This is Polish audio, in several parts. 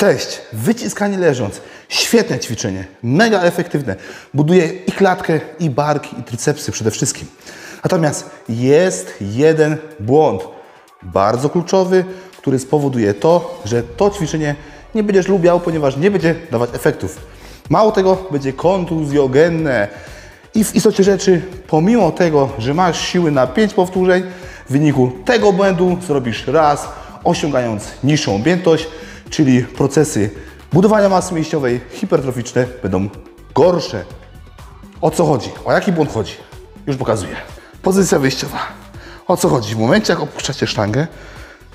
Cześć, wyciskanie leżąc. Świetne ćwiczenie, mega efektywne. Buduje i klatkę, i barki, i tricepsy przede wszystkim. Natomiast jest jeden błąd, bardzo kluczowy, który spowoduje to, że to ćwiczenie nie będziesz lubiał, ponieważ nie będzie dawać efektów. Mało tego, będzie kontuzjogenne. I w istocie rzeczy, pomimo tego, że masz siły na 5 powtórzeń, w wyniku tego błędu zrobisz raz, osiągając niższą objętość, czyli procesy budowania masy mięśniowej hipertroficzne będą gorsze. O co chodzi? O jaki błąd chodzi? Już pokazuję. Pozycja wyjściowa. O co chodzi? W momencie, jak opuszczacie sztangę,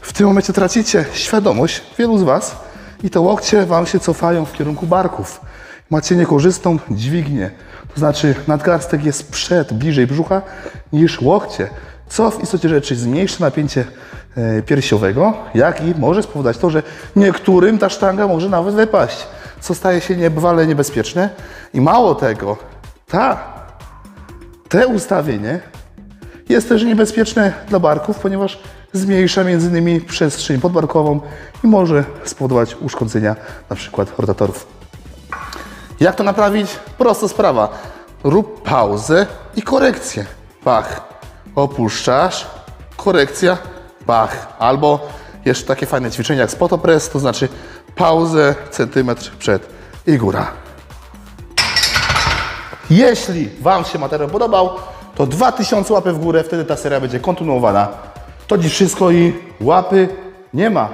w tym momencie tracicie świadomość, wielu z Was, i te łokcie Wam się cofają w kierunku barków. Macie niekorzystną dźwignię, to znaczy nadgarstek jest przed, bliżej brzucha niż łokcie, co w istocie rzeczy zmniejsza napięcie e, piersiowego, jak i może spowodować to, że niektórym ta sztanga może nawet wypaść, co staje się niebywale niebezpieczne. I mało tego, ta, te ustawienie jest też niebezpieczne dla barków, ponieważ zmniejsza m.in. przestrzeń podbarkową i może spowodować uszkodzenia np. rotatorów. Jak to naprawić? Prosta sprawa. Rób pauzę i korekcję. Pach. Opuszczasz. Korekcja. Pach. Albo jeszcze takie fajne ćwiczenie jak spotopress, to znaczy pauzę, centymetr przed i góra. Jeśli Wam się materiał podobał, to 2000 łapy w górę, wtedy ta seria będzie kontynuowana. To dziś wszystko i łapy nie ma.